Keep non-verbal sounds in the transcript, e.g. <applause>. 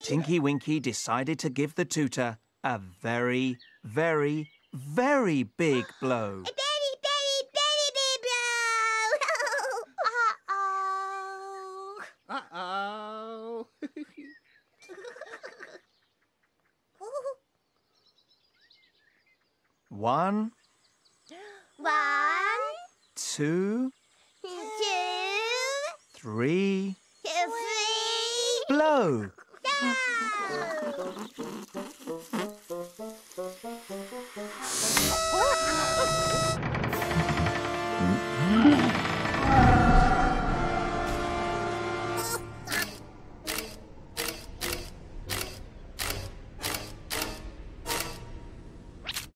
Tinky Winky decided to give the Tooter a very, very, very big blow. A very, very, very big blow. <laughs> Uh-oh. <laughs> One, One, two, two, three, three. blow! Yeah!